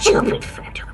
stupid phantom.